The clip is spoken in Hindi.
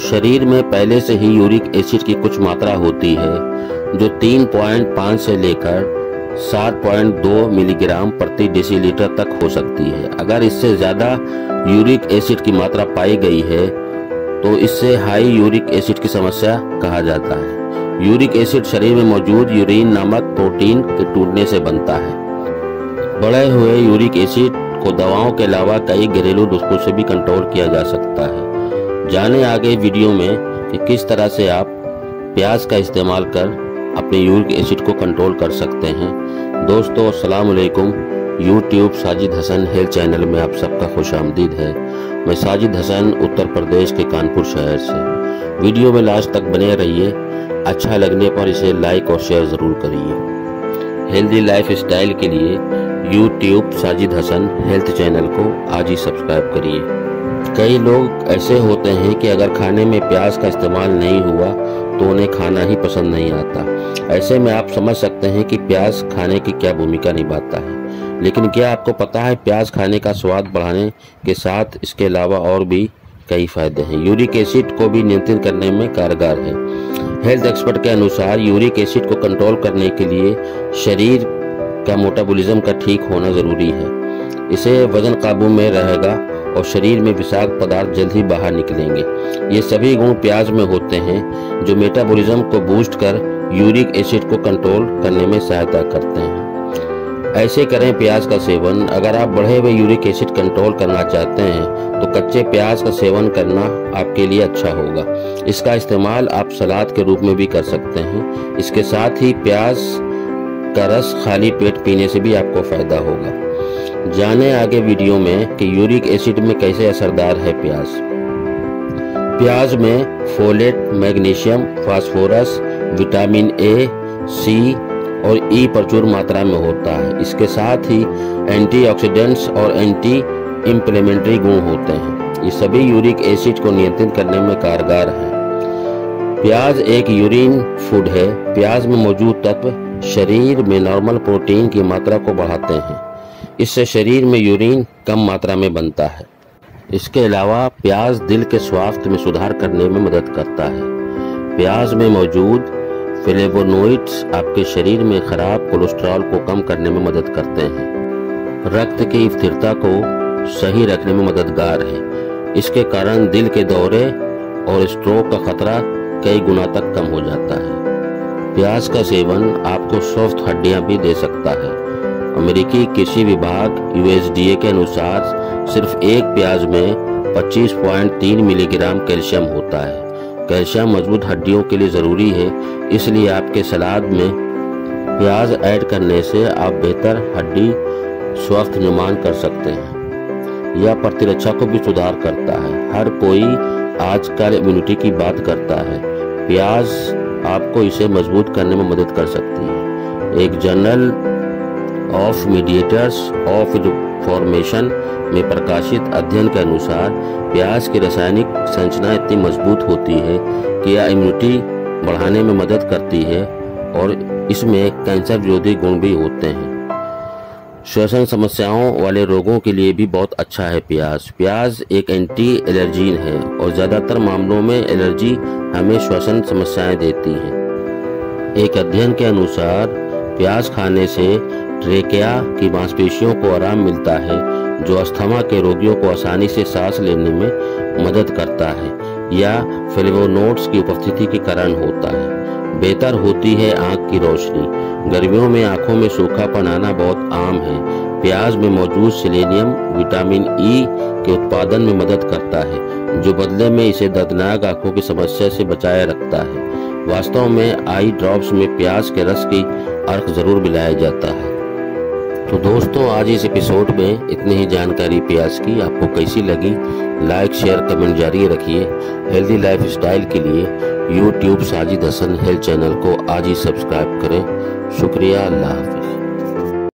शरीर में पहले से ही यूरिक एसिड की कुछ मात्रा होती है, जो 3.5 से लेकर 7.2 मिलीग्राम प्रति डेसीलीटर तक हो सकती है। अगर इससे ज़्यादा यूरिक एसिड की मात्रा पाई गई है तो इससे हाई यूरिक एसिड की समस्या कहा जाता है। यूरिक एसिड शरीर में मौजूद यूरिन नामक प्रोटीन के टूटने से बनता है। बढ़े हुए यूरिक एसिड को दवाओं के अलावा कई घरेलू नुस्खों से भी कंट्रोल किया जा सकता है। जाने आगे वीडियो में कि किस तरह से आप प्याज का इस्तेमाल कर अपने यूरिक एसिड को कंट्रोल कर सकते हैं। दोस्तों वालेकुम। YouTube Sajid Hasan health channel में आप सबका खुश आमदीद है। मैं साजिद हसन, उत्तर प्रदेश के कानपुर शहर से। वीडियो में लास्ट तक बने रहिए। अच्छा लगने पर इसे लाइक और शेयर ज़रूर करिए। हेल्दी लाइफ स्टाइल के लिए YouTube Sajid Hasan health channel को आज ही सब्सक्राइब करिए। कई लोग ऐसे होते हैं कि अगर खाने में प्याज का इस्तेमाल नहीं हुआ तो उन्हें खाना ही पसंद नहीं आता। ऐसे में आप समझ सकते हैं कि प्याज खाने की क्या भूमिका निभाता है। लेकिन क्या आपको पता है प्याज खाने का स्वाद बढ़ाने के साथ इसके अलावा और भी कई फ़ायदे हैं? यूरिक एसिड को भी नियंत्रित करने में कारगर है। हेल्थ एक्सपर्ट के अनुसार यूरिक एसिड को कंट्रोल करने के लिए शरीर का मोटाबोलिज्म का ठीक होना ज़रूरी है। इसे वज़न काबू में रहेगा और शरीर में विषाक्त पदार्थ जल्द ही बाहर निकलेंगे। ये सभी गुण प्याज में होते हैं, जो मेटाबॉलिज्म को बूस्ट कर यूरिक एसिड को कंट्रोल करने में सहायता करते हैं। ऐसे करें प्याज का सेवन। अगर आप बढ़े हुए यूरिक एसिड कंट्रोल करना चाहते हैं तो कच्चे प्याज का सेवन करना आपके लिए अच्छा होगा। इसका इस्तेमाल आप सलाद के रूप में भी कर सकते हैं। इसके साथ ही प्याज का रस खाली पेट पीने से भी आपको फ़ायदा होगा। जाने आगे वीडियो में कि यूरिक एसिड में कैसे असरदार है प्याज। प्याज में folate, magnesium, phosphorus, vitamin A, C और ई प्रचुर मात्रा में होता है। इसके साथ ही एंटीऑक्सीडेंट्स और एंटी इम्प्लीमेंट्री गुण होते हैं। ये सभी यूरिक एसिड को नियंत्रित करने में कारगर है। प्याज एक यूरिन फ़ूड है। प्याज में मौजूद तत्व शरीर में नॉर्मल प्रोटीन की मात्रा को बढ़ाते हैं। इससे शरीर में यूरिन कम मात्रा में बनता है। इसके अलावा प्याज दिल के स्वास्थ्य में सुधार करने में मदद करता है। प्याज में मौजूद फ्लेवोनोइड्स आपके शरीर में खराब कोलेस्ट्रॉल को कम करने में मदद करते हैं। रक्त की स्थिरता को सही रखने में मददगार है। इसके कारण दिल के दौरे और स्ट्रोक का खतरा कई गुना तक कम हो जाता है। प्याज का सेवन आपको स्वस्थ हड्डियाँ भी दे सकता है। अमेरिकी कृषि विभाग यूएसडीए के अनुसार सिर्फ़ एक प्याज में 25.3 मिलीग्राम कैल्शियम होता है। कैल्शियम मज़बूत हड्डियों के लिए ज़रूरी है, इसलिए आपके सलाद में प्याज ऐड करने से आप बेहतर हड्डी स्वस्थ निर्माण कर सकते हैं। यह प्रतिरक्षा को भी सुधार करता है। हर कोई आजकल इम्यूनिटी की बात करता है। प्याज आपको इसे मज़बूत करने में मदद कर सकती है। एक journal of mediators of formation में प्रकाशित अध्ययन के अनुसार प्याज की रासायनिक संरचना इतनी मज़बूत होती है कि यह इम्यूनिटी बढ़ाने में मदद करती है और इसमें कैंसर विरोधी गुण भी होते हैं। श्वसन समस्याओं वाले रोगों के लिए भी बहुत अच्छा है प्याज प्याज एक एंटी एलर्जीन है और ज़्यादातर मामलों में एलर्जी हमें श्वसन समस्याएँ देती है। एक अध्ययन के अनुसार प्याज खाने से ट्रेकिया की मांसपेशियों को आराम मिलता है, जो अस्थमा के रोगियों को आसानी से सांस लेने में मदद करता है, या फ्लेवोनोड्स की उपस्थिति के कारण होता है। बेहतर होती है आँख की रोशनी। गर्मियों में आँखों में सूखापन आना बहुत आम है। प्याज में मौजूद सिलेनियम, विटामिन ई के उत्पादन में मदद करता है, जो बदले में इसे दर्दनाक आँखों की समस्या से बचाए रखता है। वास्तव में आई ड्रॉप्स में प्याज के रस की अर्क ज़रूर मिलाया जाता है। तो दोस्तों, आज इस एपिसोड में इतनी ही जानकारी प्याज की आपको कैसी लगी? लाइक शेयर कमेंट जारी रखिए। हेल्दी लाइफ स्टाइल के लिए YouTube Sajid Hasan health channel को आज ही सब्सक्राइब करें। शुक्रिया, अल्लाह हाफिज।